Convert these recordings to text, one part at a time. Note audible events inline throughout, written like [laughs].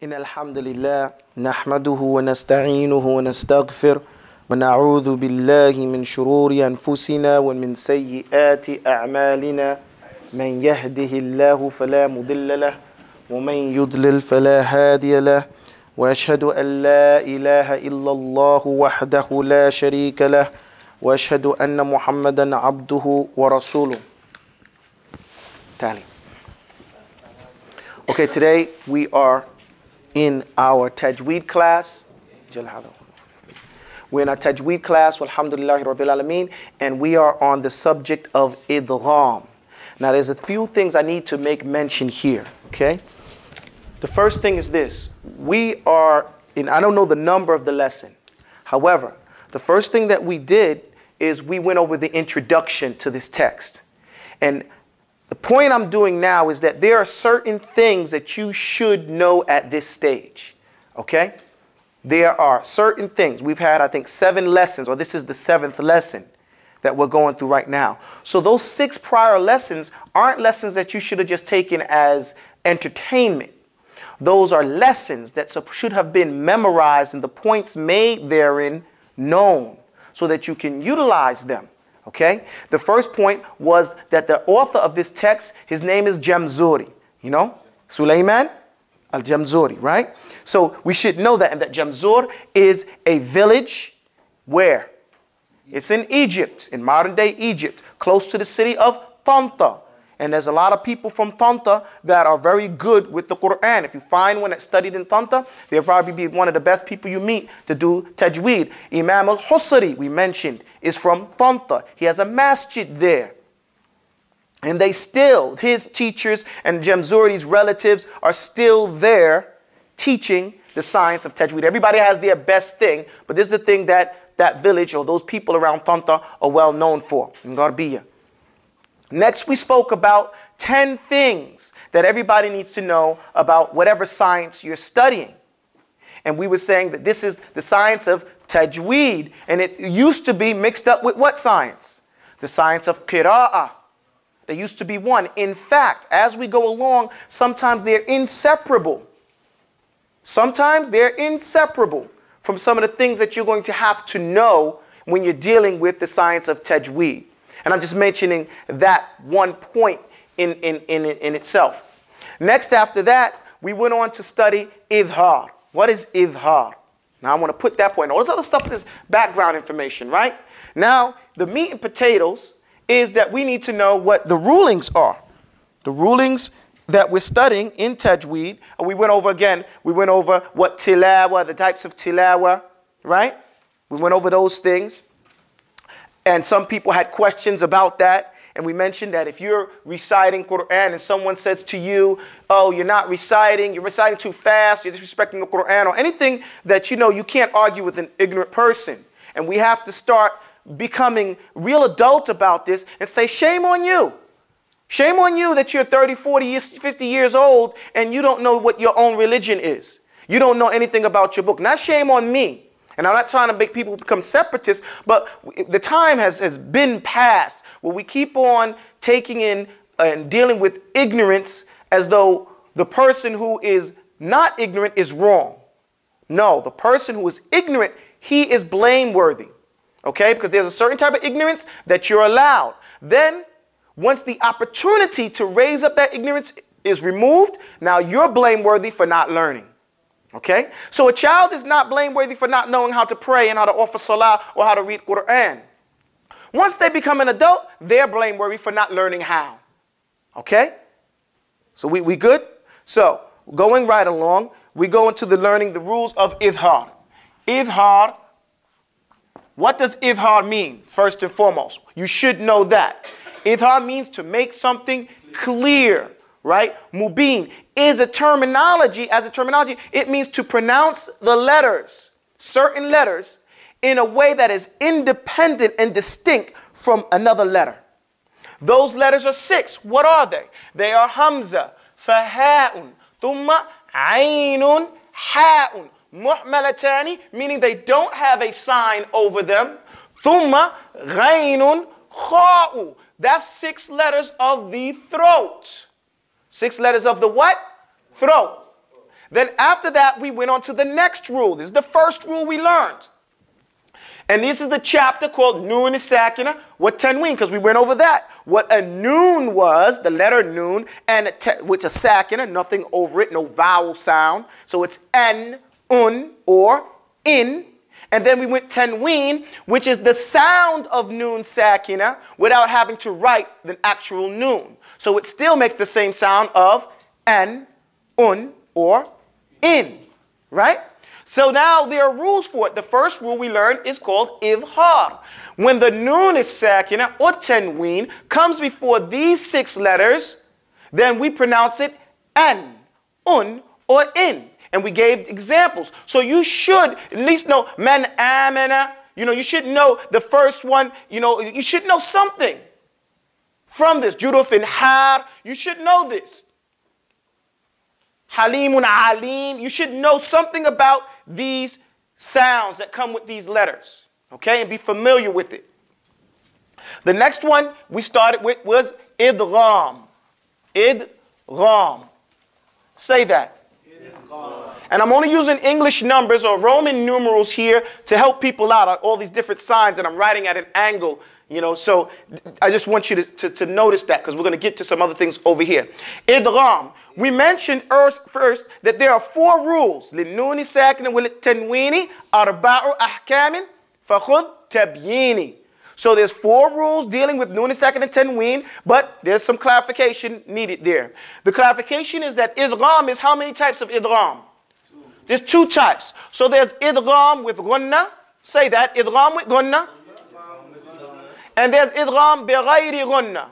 إن الحمد لله نحمده ونستعينه ونستغفر ونعوذ بالله من شرور أنفسنا ومن سيئات أعمالنا. من يهده الله فلا مضل له ومن يضلل فلا هادي له. وأشهد أن لا إله إلا الله وحده لا شريك له. وأشهد أن محمدا عبده ورسوله. تالي Okay, today we are in our Tajweed class. We're in our Tajweed class, Alhamdulillah Rabbil Alameen, and we are on the subject of idgham. Now, there's a few things I need to make mention here, okay? The first thing is this. We are in, I don't know the number of the lesson. However, the first thing that we did is we went over the introduction to this text. And the point I'm doing now is that there are certain things that you should know at this stage. Okay? There are certain things. We've had, I think, seven lessons, or this is the seventh lesson that we're going through right now. So those six prior lessons aren't lessons that you should have just taken as entertainment. Those are lessons that should have been memorized and the points made therein known so that you can utilize them. Okay? The first point was that the author of this text, his name is Jamzuri. You know? Sulaiman al Jamzuri, right? So we should know that, and that Jamzur is a village where? It's in Egypt, in modern day Egypt, close to the city of Tanta. And there's a lot of people from Tanta that are very good with the Quran. If you find one that studied in Tanta, they'll probably be one of the best people you meet to do tajweed. Imam al-Husari, we mentioned, is from Tanta. He has a masjid there. And they still, his teachers and Jamzuri's relatives are still there teaching the science of tajweed. Everybody has their best thing, but this is the thing that that village or those people around Tanta are well known for in Garbiya. Next, we spoke about 10 things that everybody needs to know about whatever science you're studying. And we were saying that this is the science of tajweed, and it used to be mixed up with what science? The science of qira'ah. There used to be one. In fact, as we go along, sometimes they're inseparable. Sometimes they're inseparable from some of the things that you're going to have to know when you're dealing with the science of tajweed. And I'm just mentioning that one point in, in, in, in itself. Next, after that, we went on to study idhar. What is idhar? Now, I want to put that point. All this other stuff is background information, right? Now, the meat and potatoes is that we need to know what the rulings are. The rulings that we're studying in Tajweed. We went over again, we went over what tilawa, the types of tilawa, right? We went over those things. And some people had questions about that. And we mentioned that if you're reciting Quran and someone says to you, oh, you're not reciting, you're reciting too fast, you're disrespecting the Quran, or anything that you know you can't argue with an ignorant person. And we have to start becoming real adult about this and say, shame on you. Shame on you that you're 30, 40, years, 50 years old and you don't know what your own religion is. You don't know anything about your book. Not shame on me. And I'm not trying to make people become separatists, but the time has, has been past where we keep on taking in and dealing with ignorance as though the person who is not ignorant is wrong. No, the person who is ignorant, he is blameworthy. Okay? Because there's a certain type of ignorance that you're allowed. Then, once the opportunity to raise up that ignorance is removed, now you're blameworthy for not learning. Okay? So a child is not blameworthy for not knowing how to pray and how to offer salah or how to read Quran. Once they become an adult, they're blameworthy for not learning how. Okay? So we, we good? So going right along, we go into the learning the rules of idhar. Idhar, what does idhar mean? First and foremost, you should know that. Idhar means to make something clear, right? Mubin is a terminology, as a terminology, it means to pronounce the letters, certain letters, in a way that is independent and distinct from another letter. Those letters are six. What are they? They are Hamza, Faha'un, Thumma, Ainun, Ha'un, Muhmalatani, meaning they don't have a sign over them. Thumma, Ghainun, Kha'u. That's six letters of the throat. Six letters of the what? Throw. Then after that, we went on to the next rule. This is the first rule we learned. And this is the chapter called Noon is Sakina, what Tenween, because we went over that. What a noon was, the letter noon, and which a Sakina, nothing over it, no vowel sound. So it's N, Un, or In. And then we went Tenween, which is the sound of Noon Sakina without having to write the actual noon. So it still makes the same sound of N, Un, or in, right? So now there are rules for it. The first rule we learned is called izhar. When the noon is sakina or tanween comes before these six letters, then we pronounce it an, un, or in. And we gave examples. So you should at least know man amana. You know, you should know the first one. You know, you should know something from this. Juduf and har. You should know this. Halimun Alim. You should know something about these sounds that come with these letters, okay, and be familiar with it. The next one we started with was idgham. Idgham. Say that. And I'm only using English numbers or Roman numerals here to help people out on all these different signs and I'm writing at an angle, you know, so I just want you to, to, to notice that because we're going to get to some other things over here. Idgham. We mentioned first that there are four rules. للنون ساكن وللتنوين أربع أحكام فخذ تبييني. So there's four rules dealing with nun sakin and tanween, but there's some clarification needed there. The clarification is that idgham is how many types of idgham? There's two types. So there's idgham with gunna. Say that, idgham with gunna. And there's idgham bighayri gunna.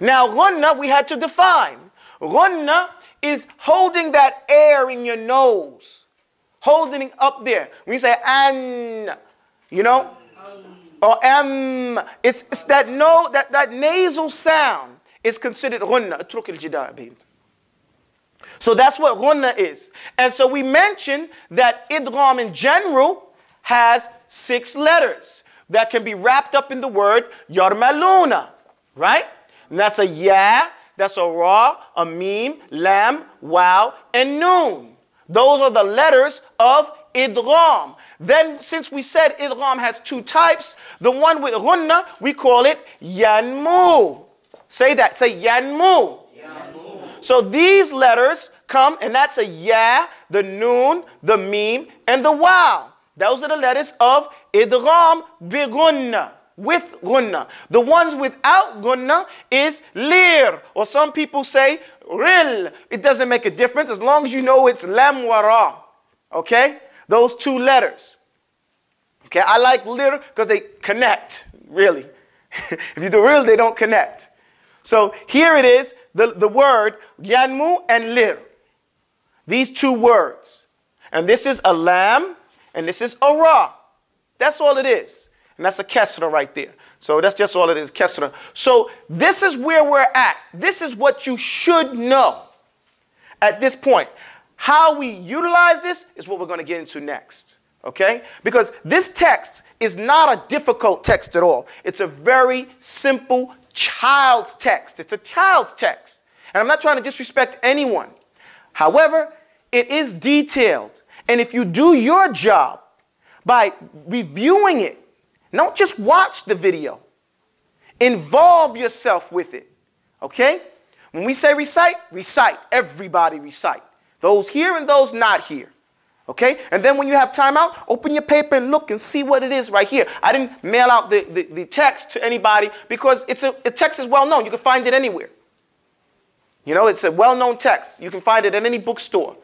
Now, ghunna we had to define. Ghunna is holding that air in your nose, holding it up there. When you say an, you know, or am, it's, it's that no, that, that nasal sound is considered ghunna. So that's what ghunna is. And so we mentioned that idgham in general has six letters that can be wrapped up in the word yarmaluna, right? And that's a ya, that's a ra, a meme, lam, wow, and noon. Those are the letters of idgham. Then, since we said idgham has two types, the one with ghunna, we call it yanmu. Say that. Say yanmu. yanmu. So these letters come, and that's a ya, the noon, the meme, and the wow. Those are the letters of idgham bighunna with gunna. The ones without gunna is lir, or some people say ril. It doesn't make a difference as long as you know it's lam wara. Okay? Those two letters. Okay, I like lir because they connect, really. [laughs] if you do real, they don't connect. So here it is, the, the word yanmu and lir. These two words. And this is a lam and this is a ra. That's all it is. And that's a kesra right there. So that's just all it is, kesra. So this is where we're at. This is what you should know at this point. How we utilize this is what we're going to get into next. Okay? Because this text is not a difficult text at all. It's a very simple child's text. It's a child's text. And I'm not trying to disrespect anyone. However, it is detailed. And if you do your job by reviewing it don't just watch the video. Involve yourself with it. Okay? When we say recite, recite. Everybody recite. Those here and those not here. Okay? And then when you have time out, open your paper and look and see what it is right here. I didn't mail out the, the, the text to anybody because it's a, the text is well known. You can find it anywhere. You know, it's a well known text. You can find it at any bookstore.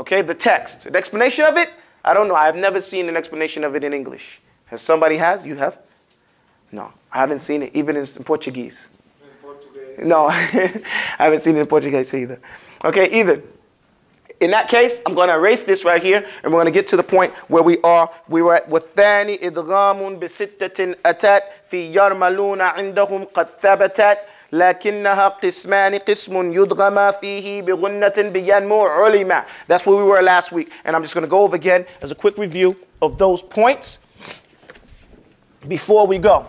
Okay? The text. The explanation of it, I don't know. I've never seen an explanation of it in English. Has somebody has? You have? No, I haven't seen it even in Portuguese. In Portuguese. No, [laughs] I haven't seen it in Portuguese either. Okay, either. In that case, I'm going to erase this right here, and we're going to get to the point where we are. We were at وَالثَّانِ إِدْغَامٌ بِسِتَّةٍ أَتَتْ فِي يَرْمَلُونَ عِنْدَهُمْ قَدْ ثَبَتَتْ لكنها قسمان قسم يدغم فيه بغنة بينمو علما. That's where we were last week. And I'm just going to go over again as a quick review of those points before we go.